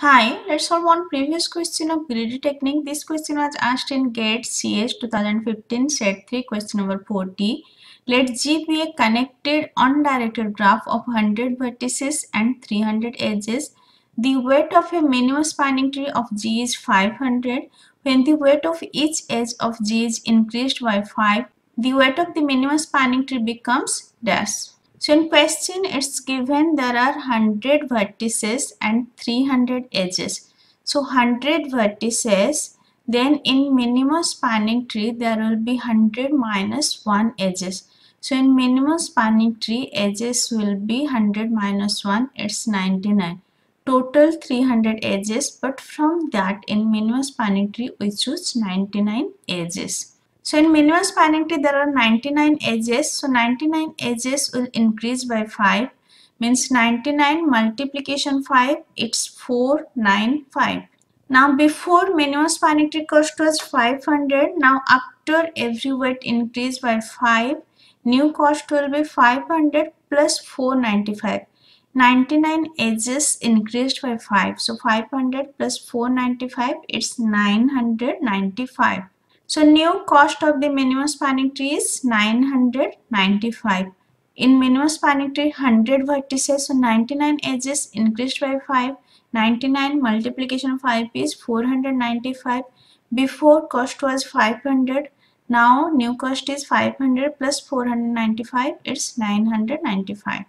Hi, let's solve one previous question of greedy technique. This question was asked in GATE CS 2015 set 3 question number 40. Let G be a connected undirected graph of 100 vertices and 300 edges. The weight of a minimum spanning tree of G is 500. When the weight of each edge of G is increased by 5, the weight of the minimum spanning tree becomes dash. So in question it's given there are 100 vertices and 300 edges. So 100 vertices then in minimum spanning tree there will be 100 minus 1 edges. So in minimum spanning tree edges will be 100 minus 1 it's 99. Total 300 edges but from that in minimum spanning tree we choose 99 edges. So in minimum spanning tree there are 99 edges. So 99 edges will increase by 5 means 99 multiplication 5 it's 495. Now before minimum spanning tree cost was 500 now after every weight increase by 5 new cost will be 500 plus 495. 99 edges increased by 5 so 500 plus 495 it's 995 so new cost of the minimum spanning tree is 995. In minimum spanning tree 100 vertices so 99 edges increased by 5. 99 multiplication of 5 is 495. Before cost was 500. Now new cost is 500 plus 495 it's 995.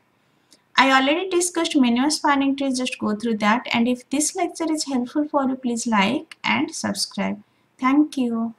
I already discussed minimum spanning tree just go through that and if this lecture is helpful for you please like and subscribe. Thank you.